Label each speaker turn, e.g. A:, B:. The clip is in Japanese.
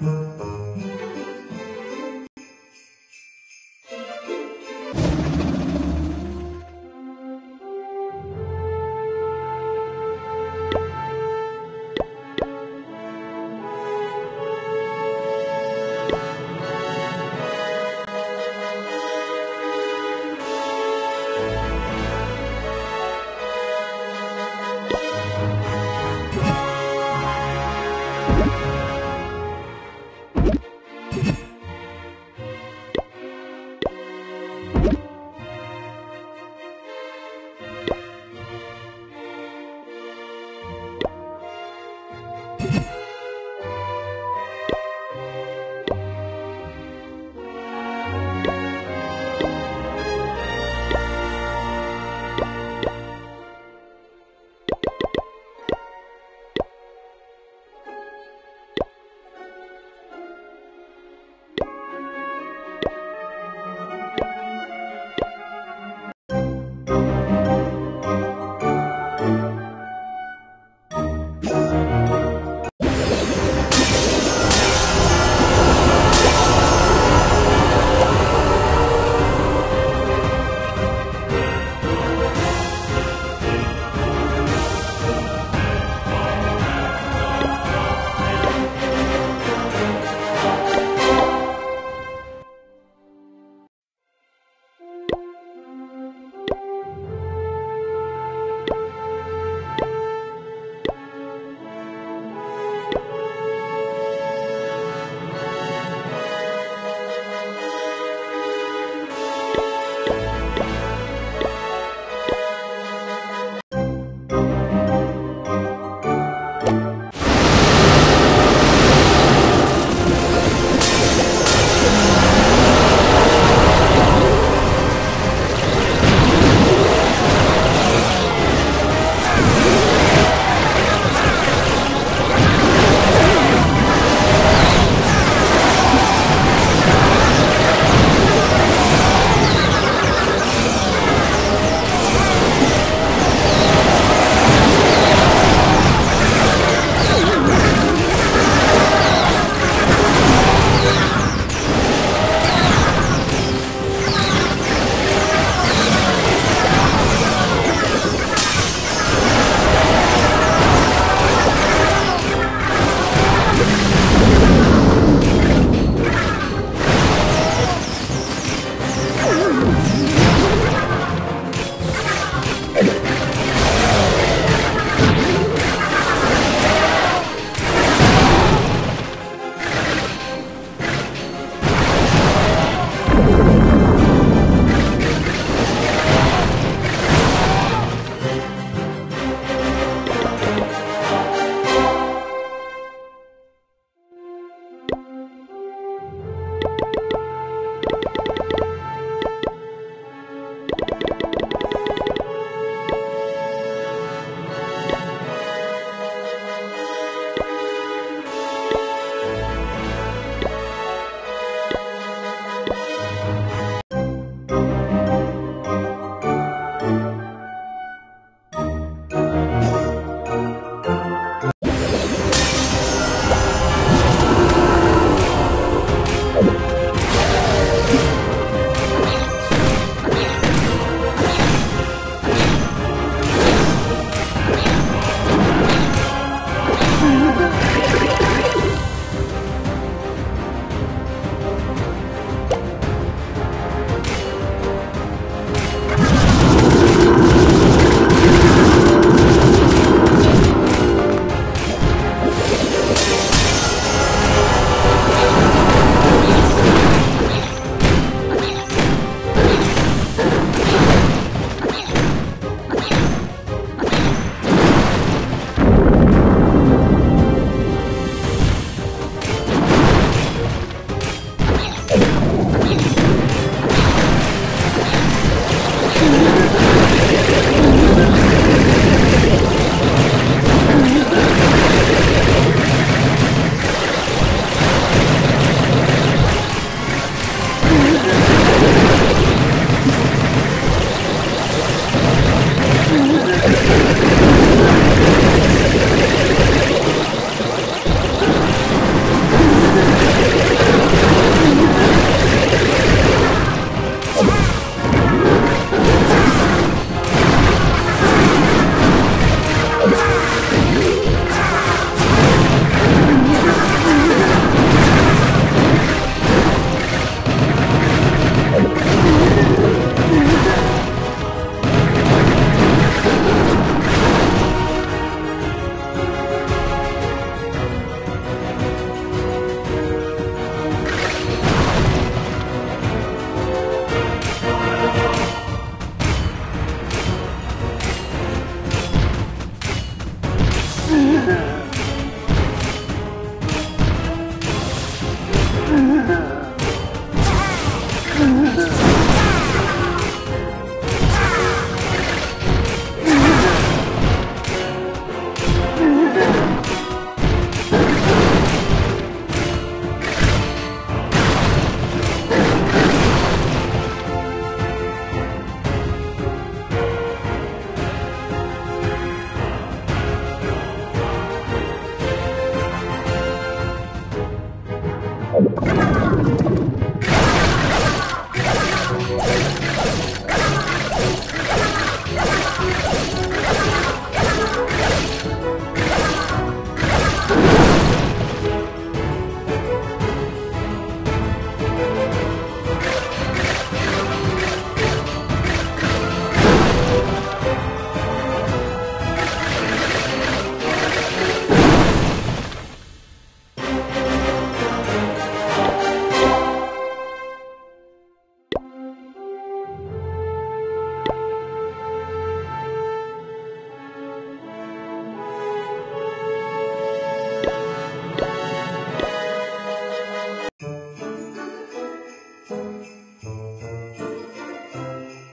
A: Música
B: Come on!